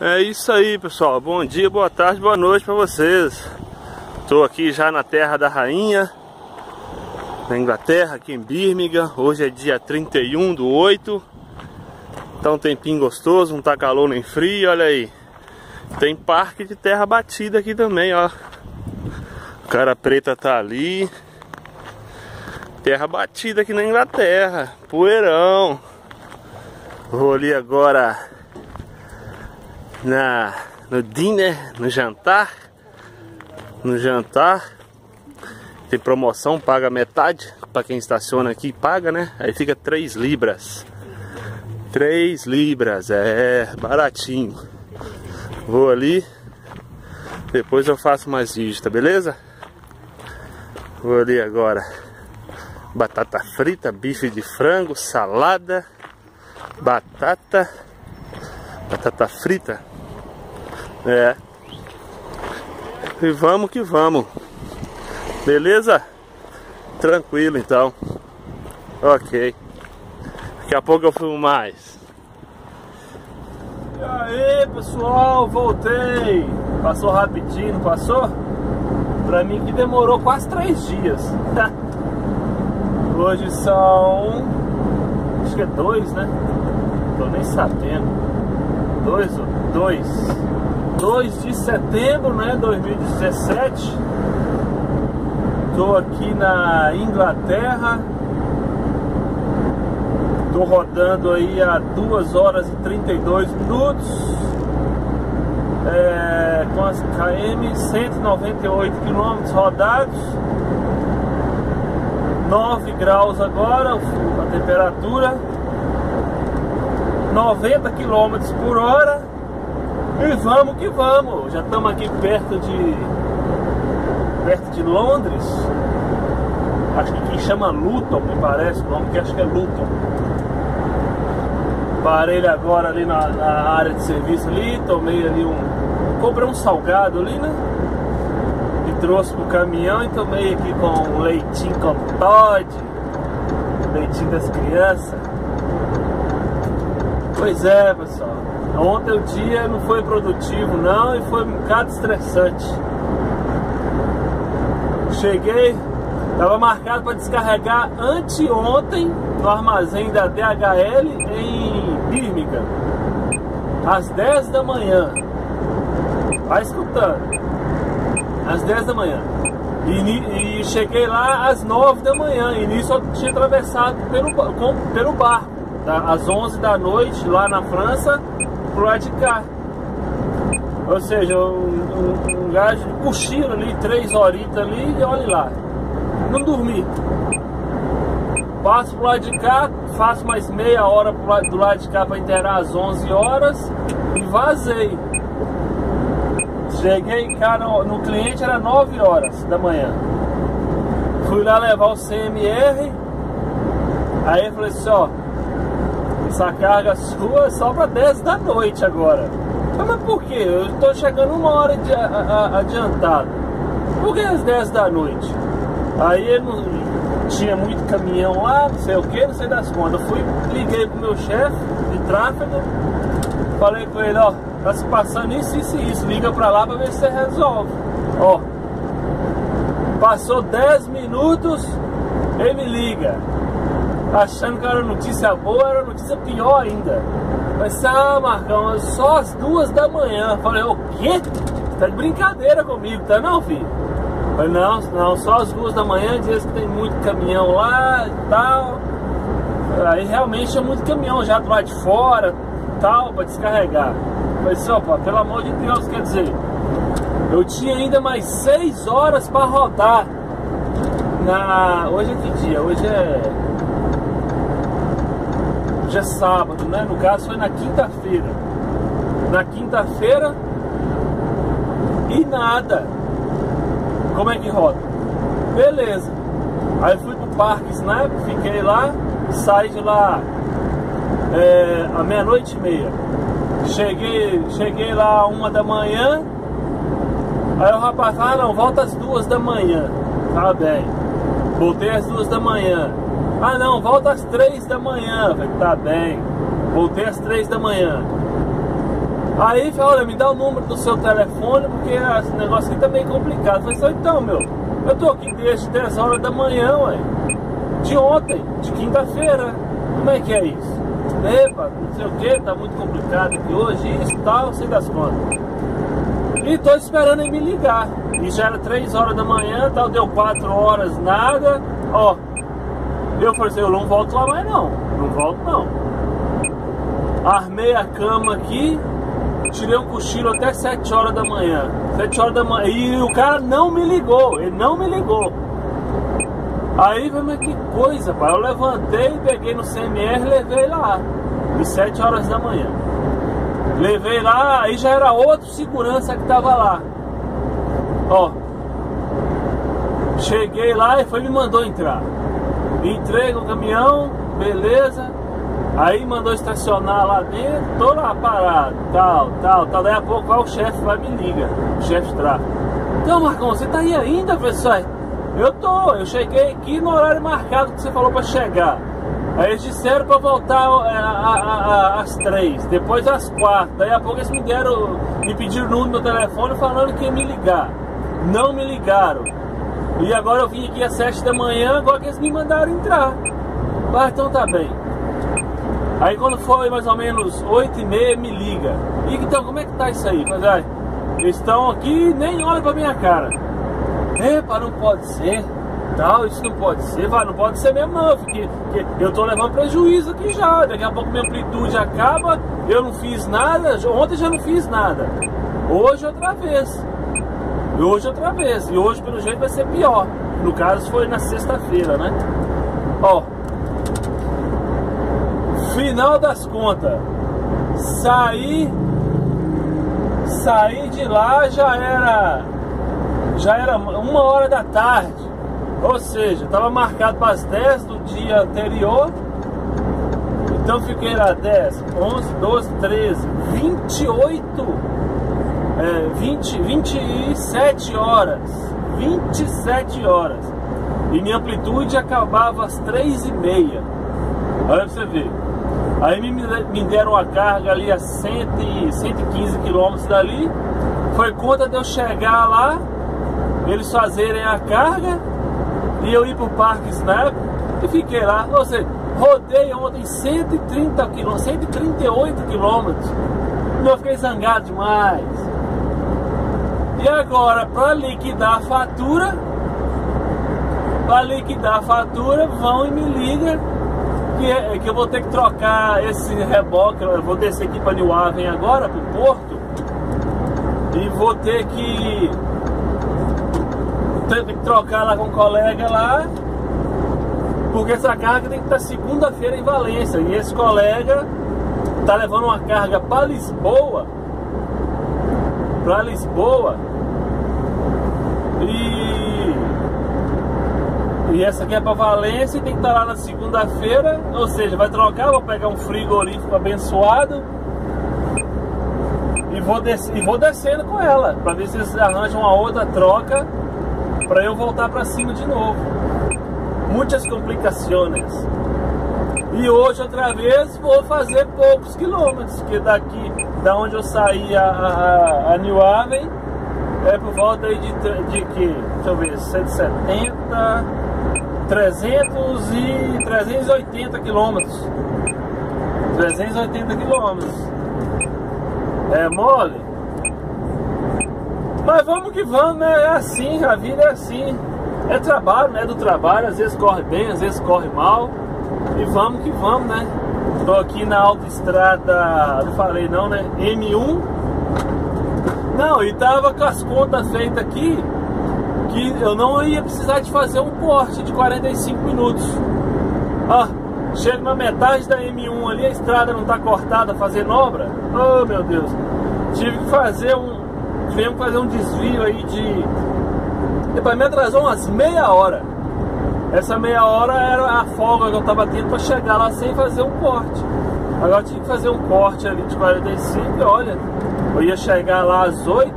É isso aí, pessoal. Bom dia, boa tarde, boa noite para vocês. Estou aqui já na terra da rainha, na Inglaterra, aqui em Birmingham. Hoje é dia 31 do 8. Tá um tempinho gostoso, não tá calor nem frio, olha aí. Tem parque de terra batida aqui também, ó. Cara preta tá ali. Terra batida aqui na Inglaterra, poeirão. Vou ali agora na, no dinner, no jantar. No jantar. Tem promoção, paga metade. Para quem estaciona aqui, paga, né? Aí fica 3 libras. 3 libras, é baratinho. Vou ali. Depois eu faço mais vídeo, tá beleza? Vou ali agora. Batata frita, bife de frango, salada, batata, batata frita, é. E vamos que vamos. Beleza? Tranquilo então. Ok. Daqui a pouco eu filmo mais. E aí pessoal, voltei. Passou rapidinho, passou? Pra mim que demorou quase três dias. Hoje são. Acho que é dois, né? Tô nem sabendo. Dois, dois. 2 de setembro, né, 2017. Estou aqui na Inglaterra. Estou rodando aí a 2 horas e 32 minutos. É, com as KM 198 quilômetros rodados. 9 graus agora a temperatura. 90 quilômetros por hora e vamos que vamos. Já estamos aqui perto de perto de Londres. Acho que aqui chama Luton, me parece o nome que acho que é Luton. Parei agora ali na, na, área de serviço ali, tomei ali um. Comprei um salgado ali, né? E trouxe pro caminhão e tomei aqui com leitinho com Todd, leitinho das crianças. Pois é, pessoal. Ontem o dia não foi produtivo não e foi um bocado estressante. Cheguei, estava marcado para descarregar anteontem no armazém da DHL em Birmingham, às 10 da manhã. Vai escutando. Às 10 da manhã. E, e, cheguei lá às 9 da manhã. E nisso eu tinha atravessado pelo, com, pelo barco. Tá? Às 11 da noite, lá na França, pro lado de cá. Ou seja, um, um, um gajo cochilo ali, três horitas ali e olhe lá. Não dormi. Passo pro lado de cá, faço mais meia hora lado, do lado de cá para inteirar às 11 horas e vazei. Cheguei cá no, no cliente, era 9 horas da manhã. Fui lá levar o CMR. Aí eu falei assim, ó, essa carga sua só para 10 da noite agora. Mas por que? Eu estou chegando uma hora de, adiantado. Por que às 10 da noite? Aí não, tinha muito caminhão lá, não sei o que, não sei das contas. Eu fui, liguei pro meu chefe de tráfego, falei com ele, ó, tá se passando isso, isso e isso, liga pra lá pra ver se você resolve. Ó, passou 10 minutos, ele me liga achando que era notícia boa, era notícia pior ainda. Mas, ah, Marcão, só as duas da manhã. Falei, o quê? Você tá de brincadeira comigo, tá não, filho? Falei, não, não, só as duas da manhã, diz que tem muito caminhão lá e tal. Aí realmente tinha muito caminhão já do lado de fora tal, pra descarregar. Falei, só, pô, pelo amor de Deus, quer dizer, eu tinha ainda mais seis horas para rodar. Na... Hoje é que dia? Hoje é Hoje é sábado, né? No caso foi na quinta-feira. Na quinta-feira e nada. Como é que roda? Beleza. Aí fui pro Parque Snap, fiquei lá, saí de lá é, à meia-noite e meia. Cheguei, cheguei lá uma da manhã. Aí o rapaz falou, ah, não, volta às duas da manhã. Tá bem. Voltei às duas da manhã. Ah não, volta às três da manhã. Falei, tá bem. Voltei às três da manhã. Aí falou, olha, me dá o número do seu telefone, porque esse negócio aqui tá meio complicado. Falei, então, meu, eu tô aqui desde 10 horas da manhã, ué. De ontem, de quinta-feira. Como é que é isso? Epa, não sei o que, tá muito complicado aqui hoje, isso tal, sei das contas. E tô esperando ele me ligar. E já era 3 horas da manhã, tal, deu 4 horas, nada. Ó, eu falei assim, eu não volto lá mais não. Não volto não. Armei a cama aqui, tirei um cochilo até 7 horas da manhã. 7 horas da manhã. E o cara não me ligou, ele não me ligou. Aí, mas que coisa, pai. Eu levantei, peguei no CMR levei lá. De 7 horas da manhã. Levei lá, aí já era outro segurança que tava lá. Ó. Cheguei lá e foi me mandou entrar. Entrei no caminhão, beleza. Aí mandou estacionar lá dentro, tô lá parado, tal, tal, tal. Daí a pouco vai o chefe, vai me liga, o chefe de tráfego. Então, Marcão, você tá aí ainda, pessoal? Eu tô, eu cheguei aqui no horário marcado que você falou para chegar. Aí eles disseram para voltar é, às três, depois às quatro. Daí a pouco eles me deram, me pediram o número do telefone falando que ia me ligar. Não me ligaram. E agora eu vim aqui às sete da manhã, agora que eles me mandaram entrar. Ah, então tá bem. Aí quando foi mais ou menos oito e meia, me liga. E então, como é que tá isso aí? Mas, ai, eles estão aqui nem olham pra minha cara. Epa, não pode ser. Tal, isso não pode ser, vai, não pode ser mesmo não, porque, porque eu tô levando prejuízo aqui já, daqui a pouco minha amplitude acaba, eu não fiz nada, ontem já não fiz nada, hoje outra vez, hoje outra vez, e hoje pelo jeito vai ser pior, no caso foi na sexta-feira, né? Ó, final das contas, saí, saí de lá já era já era uma hora da tarde. Ou seja, estava marcado para as 10 do dia anterior. Então fiquei lá 10, 11, 12, 13, 28, é, 20, 27 horas. 27 horas. E minha amplitude acabava às 3 e meia. Olha pra você ver. Aí me, me deram a carga ali a 100, 115 quilômetros dali. Foi conta de eu chegar lá eles fazerem a carga e eu ir pro Parque Snap e fiquei lá. Ou seja, rodei ontem 130 quilômetros, 138 quilômetros. Eu fiquei zangado demais. E agora, para liquidar a fatura, para liquidar a fatura, vão e me ligam que, que eu vou ter que trocar esse reboque. Eu vou descer aqui para New Haven agora, para o Porto, e vou ter que teve que trocar lá com um colega lá, porque essa carga tem que estar segunda-feira em Valência. E esse colega tá levando uma carga para Lisboa, para Lisboa, e, e essa aqui é para Valência e tem que estar lá na segunda-feira, ou seja, vai trocar, vou pegar um frigorífico abençoado e vou, des e vou descendo com ela, para ver se eles arranjam uma outra troca para eu voltar para cima de novo. Muitas complicações. E hoje outra vez vou fazer poucos quilômetros, que daqui, da onde eu saí a, a, a New Haven, é por volta aí de, de que, deixa eu ver, 170, 300 e 380 quilômetros. 380 quilômetros. É mole? Mas vamos que vamos, né? É assim, a vida é assim. É trabalho, né? Do trabalho, às vezes corre bem, às vezes corre mal. E vamos que vamos, né? Tô aqui na autoestrada, não falei não, né? M1. Não, e tava com as contas feitas aqui que eu não ia precisar de fazer um corte de 45 minutos. Ah, chego na metade da M1 ali, a estrada não tá cortada fazendo obra. Oh meu Deus. Tive que fazer um, tivemos que fazer um desvio aí de. Depois me atrasou umas meia hora. Essa meia hora era a folga que eu tava tendo para chegar lá sem fazer um corte. Agora tive que fazer um corte ali de 45 e olha, eu ia chegar lá às 8,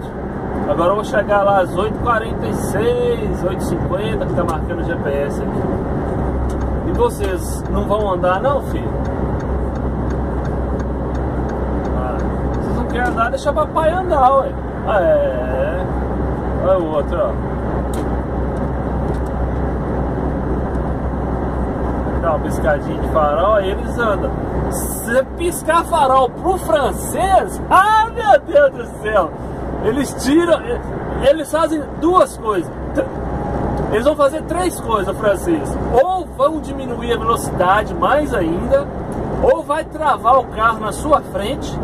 agora eu vou chegar lá às 8h46, 8h50, que tá marcando o GPS aqui. E vocês não vão andar não, filho? quer andar, deixa papai andar, ué. Ah, é. Olha o outro, ó. Uma piscadinha de farol, aí eles andam. Se piscar farol pro francês, ah meu Deus do céu! Eles tiram, eles fazem duas coisas. Eles vão fazer três coisas, francês. Ou vão diminuir a velocidade mais ainda, ou vai travar o carro na sua frente,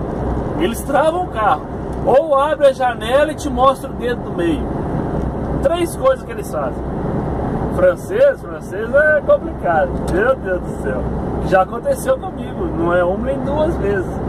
eles travam o carro, ou abre a janela e te mostra o dedo do meio. Três coisas que eles fazem. Francês, francês é complicado. Meu Deus do céu. Já aconteceu comigo, não é uma nem duas vezes.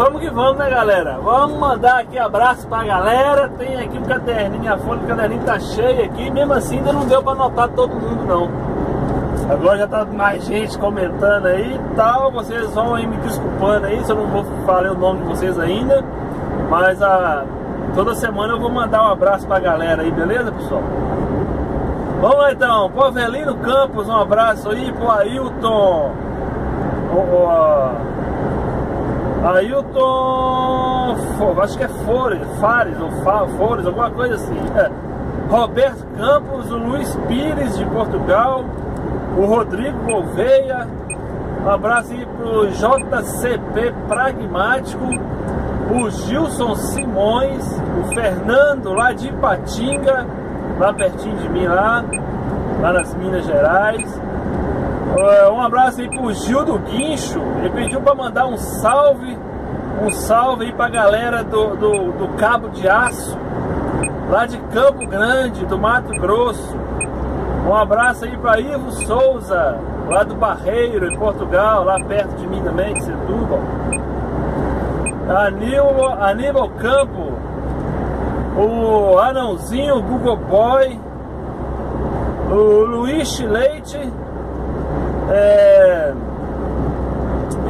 vamos que vamos, né, galera? Vamos mandar aqui abraço pra galera. Tem aqui um caderninho, a folha do caderninho tá cheia aqui. Mesmo assim, ainda não deu pra anotar todo mundo, não. Agora já tá mais gente comentando aí e tal. Vocês vão aí me desculpando aí se eu não vou falar o nome de vocês ainda. Mas a, toda semana eu vou mandar um abraço pra galera aí, beleza, pessoal? Vamos lá então, pro Avelino Campos, um abraço aí, pro Ailton. O, o, Ailton, acho que é Fores, Fares ou Fores, alguma coisa assim. É. Roberto Campos, o Luiz Pires de Portugal, o Rodrigo Gouveia, um abraço aí pro JCP Pragmático, o Gilson Simões, o Fernando lá de Ipatinga, lá pertinho de mim lá, lá nas Minas Gerais. Uh, um abraço aí pro Gil do Guincho. Ele pediu para mandar um salve, um salve aí pra galera do, do, do, Cabo de Aço, lá de Campo Grande, do Mato Grosso. Um abraço aí para Ivo Souza, lá do Barreiro, em Portugal, lá perto de mim também, de Setúbal. Aníbal, Aníbal Campo, o Anãozinho, Google Boy, o Luiz Leite é,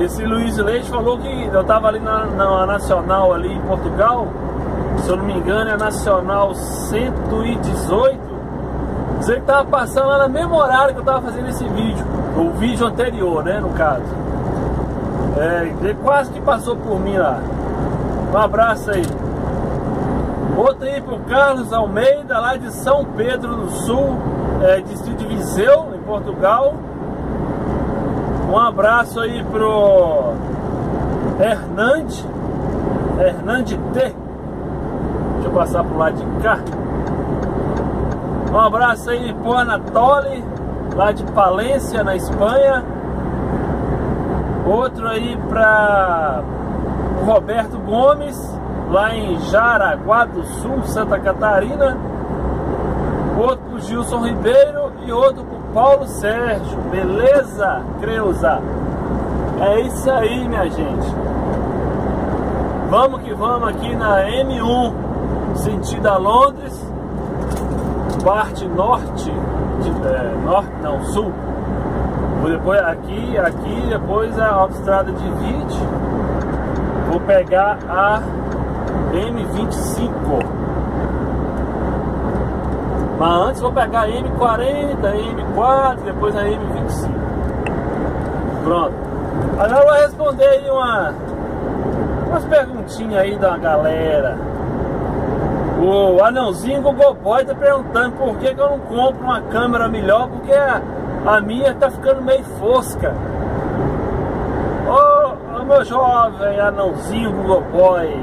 esse Luiz Leite falou que eu estava ali na, na, Nacional ali em Portugal, se eu não me engano é a Nacional 118. Você que estava passando lá no mesmo horário que eu estava fazendo esse vídeo, o vídeo anterior, né, no caso. É, ele quase que passou por mim lá. Um abraço aí. Outro aí pro Carlos Almeida, lá de São Pedro do Sul, é, distrito de Viseu, em Portugal. Um abraço aí pro Hernande, Hernande T. Deixa eu passar pro lado de cá. Um abraço aí pro Anatole, lá de Palência, na Espanha. Outro aí para Roberto Gomes, lá em Jaraguá do Sul, Santa Catarina. Outro pro Gilson Ribeiro e outro pro Paulo Sérgio, beleza, Creuza? É isso aí, minha gente. Vamos que vamos aqui na M1, sentido a Londres, parte norte, de, é, norte não, sul. Depois aqui, aqui, depois a autoestrada divide. Vou pegar a M25. Mas antes vou pegar a M40, a M4, depois a M25. Pronto. Agora eu vou responder aí uma, umas perguntinhas aí da galera. O anãozinho Google Boy tá perguntando por que, que eu não compro uma câmera melhor, porque a, a minha tá ficando meio fosca. Ô, ô meu jovem anãozinho Google Boy,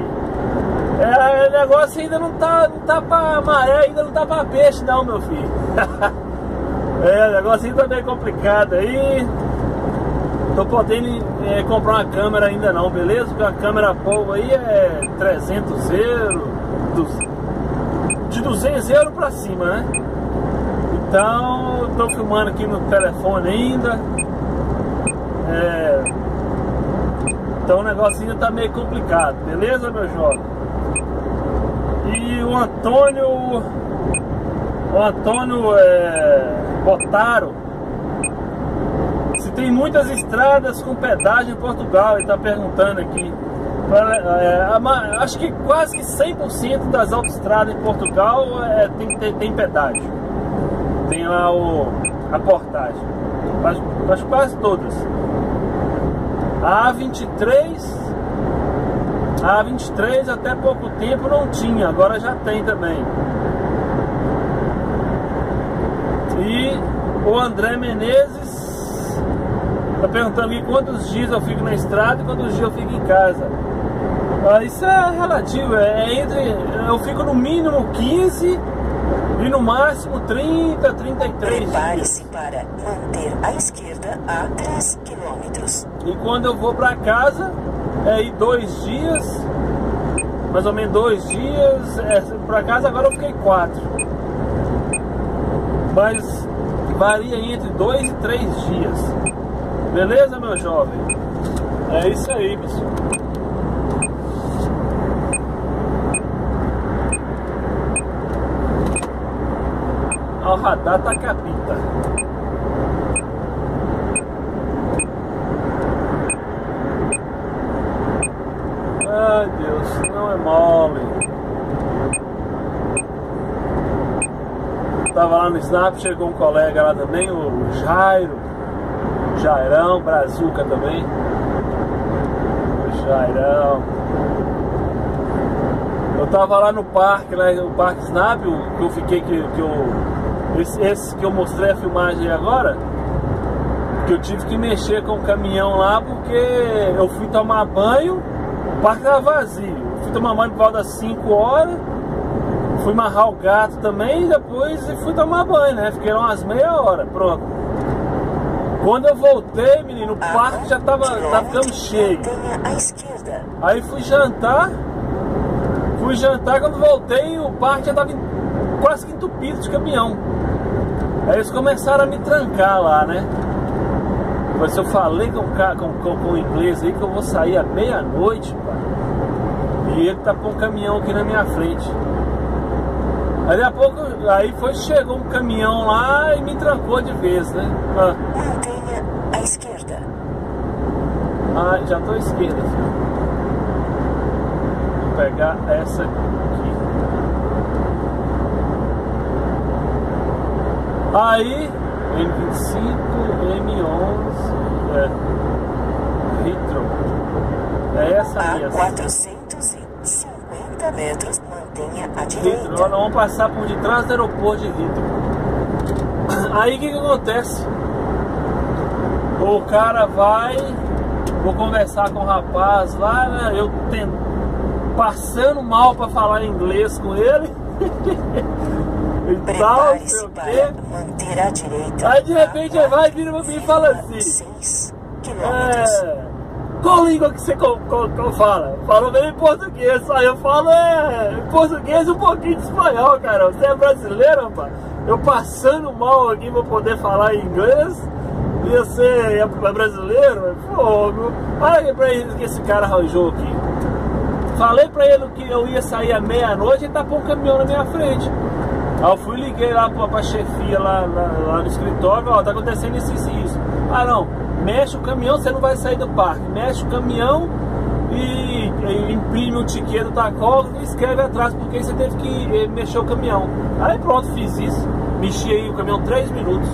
é, o negócio ainda não tá, não tá pra maré, ainda não tá pra peixe não, meu filho. é, o negócio ainda tá bem complicado aí. Tô podendo é, comprar uma câmera ainda não, beleza? Porque a câmera boa aí é 300 euros, de 200 euros pra cima, né? Então, tô filmando aqui no telefone ainda. É, então o negócio ainda tá meio complicado, beleza, meu jovem? E o Antônio. O Antônio é, Botaro. Se tem muitas estradas com pedágio em Portugal, ele está perguntando aqui. É, acho que quase que 100% das autoestradas em Portugal é, tem, tem, tem pedágio. tem lá o, a portagem. Acho, acho quase todas. A A23, a A23 até pouco tempo não tinha, agora já tem também. E o André Menezes está perguntando aqui quantos dias eu fico na estrada e quantos dias eu fico em casa. Ah, isso é relativo, é entre. Eu fico no mínimo 15 e no máximo 30, 33 Prepare-se para manter à esquerda a 3 quilômetros. E quando eu vou para casa, é aí dois dias, mais ou menos dois dias. É, para casa agora eu fiquei quatro. Mas varia entre dois e três dias. Beleza, meu jovem? É isso aí, pessoal. Ao radar capita. Ai Deus, não é mole. Tava lá no Snap, chegou um colega lá também, o Jairo. Jairão, Brazuca também. O Jairão. Eu tava lá no parque, lá no Parque Snap, que eu fiquei que, que eu. Esse, esse que eu mostrei a filmagem agora, que eu tive que mexer com o caminhão lá porque eu fui tomar banho, o parque tava vazio. Eu fui tomar banho por volta das 5 horas, fui amarrar o gato também e depois fui tomar banho, né? Fiquei umas meia hora, pronto. Quando eu voltei, menino, o parque já tava, tava ficando cheio. Aí fui jantar, fui jantar, quando voltei o parque já tava quase que entupido de caminhão. Aí eles começaram a me trancar lá, né? Mas eu falei com, o com, com, com o inglês aí que eu vou sair à meia-noite, pai. E ele tá com um caminhão aqui na minha frente. Aí a pouco, aí foi, chegou um caminhão lá e me trancou de vez, né? Ah, Mantenha à esquerda. ah, já tô à esquerda, filho. Vou pegar essa aqui. Aí, M25, M11, é, Ritro. É essa A mesmo. 450 metros, mantenha Ritro. direita. Nós vamos passar por detrás do aeroporto de Ritro. Aí o que, que acontece? O cara vai, vou conversar com o rapaz lá, né? Eu tento, passando mal para falar inglês com ele. e tal, não sei o quê. manter à direita. Aí de repente ele vai vira pra mim e fala assim. 6 quilômetros. É, qual língua que você co- co- co- fala? Falou bem em português, aí eu falo é, em português e um pouquinho de espanhol, cara. Você é brasileiro, rapaz? Eu passando mal aqui pra poder falar inglês e você é é brasileiro? É fogo. Olha pra ele que esse cara arranjou aqui. Falei pra ele que eu ia sair à meia-noite e tá com um caminhão na minha frente. Aí eu fui liguei lá pra, pra chefia lá, lá, lá no escritório, ó, tá acontecendo isso, isso e isso. Ah não, mexe o caminhão, você não vai sair do parque. Mexe o caminhão e, e imprime o ticket do tacógrafo e escreve atrás, porque você teve que eh, mexer o caminhão. Aí pronto, fiz isso. Mexi aí o caminhão 3 minutos.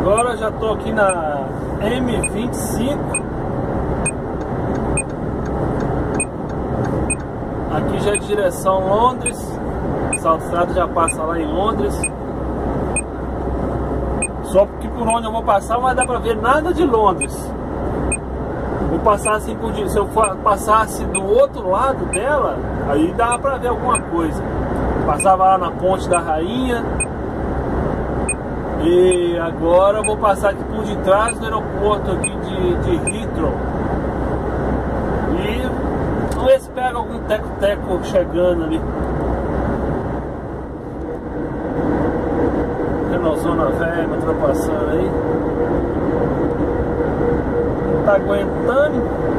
Agora já tô aqui na M25. Aqui já é direção Londres. Essa autostrada já passa lá em Londres. Só porque por onde eu vou passar não vai dar pra ver nada de Londres. Vou passar assim por se eu for- passasse do outro lado dela, aí dá pra ver alguma coisa. Passava lá na ponte da rainha. E agora eu vou passar aqui por detrás do aeroporto aqui de, de Heathrow. E vamos ver se pega algum teco-teco chegando ali. Renaultzona velha me ultrapassando aí. Não tá aguentando.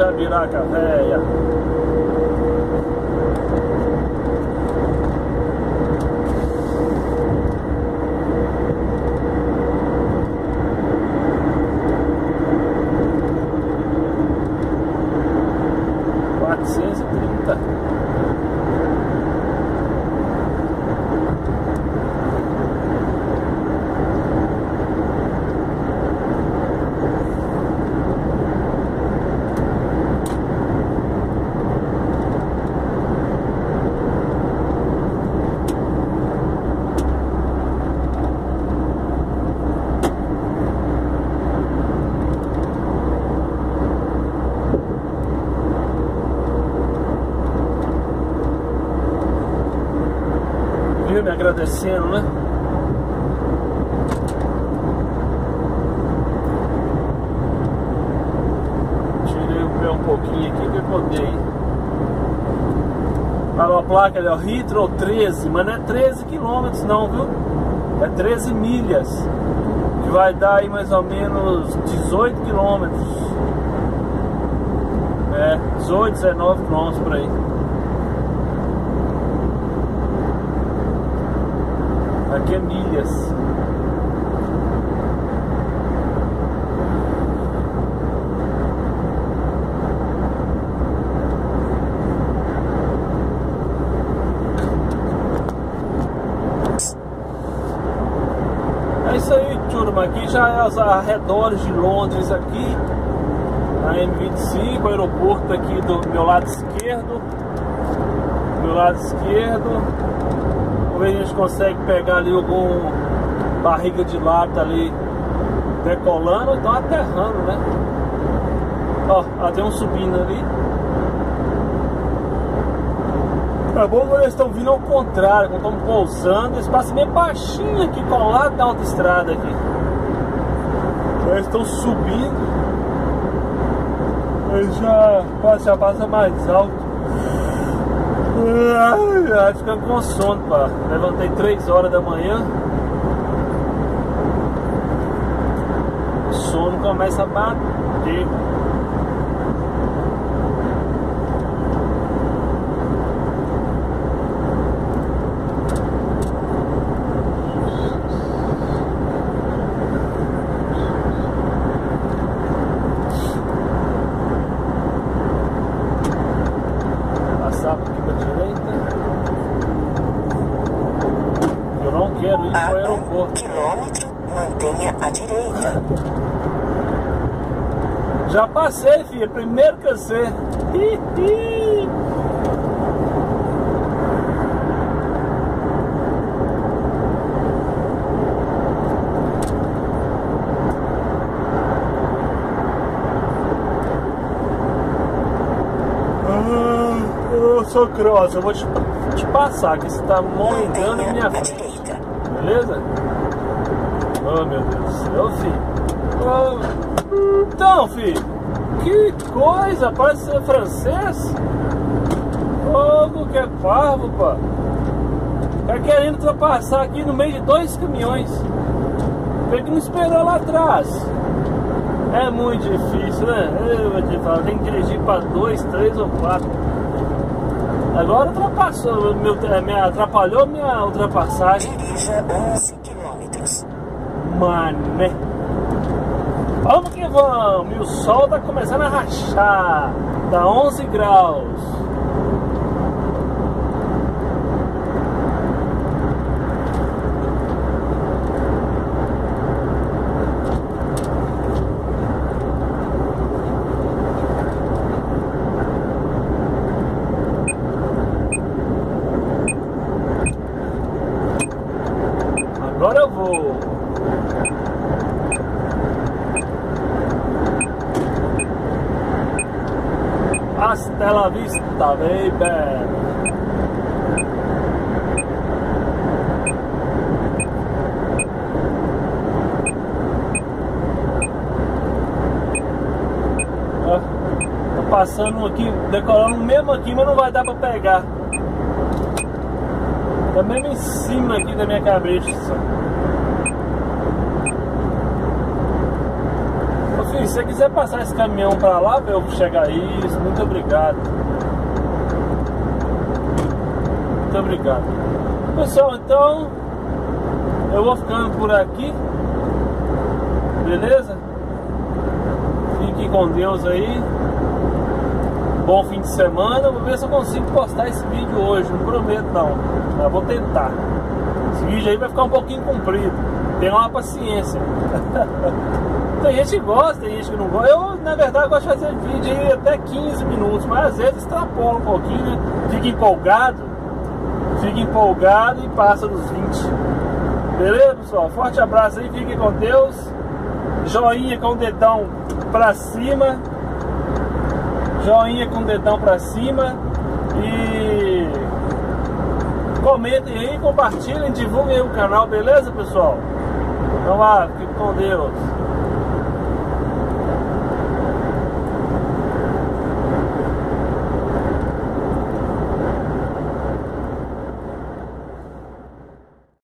Jabiraca Véia. Quatrocentos e trinta. Viu me agradecendo, né? Tirei o pé um pouquinho aqui pra poder ir. Parou a placa ali, ó, Ritro 13, mas não é 13 quilômetros não, viu? É 13 milhas. Que vai dar aí mais ou menos 18 quilômetros. É, 18, 19 quilômetros por aí. Aqui é milhas. É isso aí, turma. Aqui já é os arredores de Londres aqui. A M25, o aeroporto aqui do meu lado esquerdo. Meu lado esquerdo. Se a gente consegue pegar ali algum barriga de lata ali decolando ou então aterrando, né? Ó, tem um subindo ali. É bom que eles estão vindo ao contrário, quando estão pousando, eles passam bem baixinho aqui, colado da autoestrada aqui. Eles estão subindo. Eles já, já passa mais alto. Ai, ficando com sono, pá. Levantei 3 horas da manhã. O sono começa a bater. Passar aqui pra direita. Eu não quero ir A pro um aeroporto. quilômetro, mantenha à direita. Já passei, filho. Primeiro que você. Ih, ih. Ah, Ô, Socrosa, eu vou te, te passar, que você tá Mantenha minha frente. Beleza? Oh meu Deus do céu, filho. Oh. Então, filho, que coisa, parece ser francês. Fogo que é parvo, pá. Tá querendo ultrapassar aqui no meio de dois caminhões. Ele que não esperou lá atrás. É muito difícil, né? Eu vou te falar, tem que dirigir para dois, três ou quatro. Agora ultrapassou, meu, me atrapalhou minha ultrapassagem. Dirija 11 quilômetros. Mané. Vamos que vamos. E o sol tá começando a rachar. Tá 11 graus. Agora eu vou. Hasta la vista, baby. Passando aqui, decolando mesmo aqui, mas não vai dar pra pegar. Tá mesmo em cima aqui da minha cabeça. Ô filho, se você quiser passar esse caminhão para lá para eu chegar isso, muito obrigado. Muito obrigado. Pessoal, então eu vou ficando por aqui. Beleza? Fique com Deus aí. Bom fim de semana. Vou ver se eu consigo postar esse vídeo hoje. Não prometo não. Mas vou tentar. Esse vídeo aí vai ficar um pouquinho comprido. Tenha uma paciência. tem gente que gosta, tem gente que não gosta. Eu, na verdade, gosto de fazer vídeo aí até 15 minutos, mas às vezes extrapola um pouquinho, né? Fica empolgado. Fica empolgado e passa dos 20. Beleza, pessoal? Forte abraço aí, fiquem com Deus. Joinha com o dedão pra cima. Joinha com o dedão pra cima. E comentem aí, compartilhem, divulguem o canal, beleza, pessoal? Então lá, fiquem com Deus.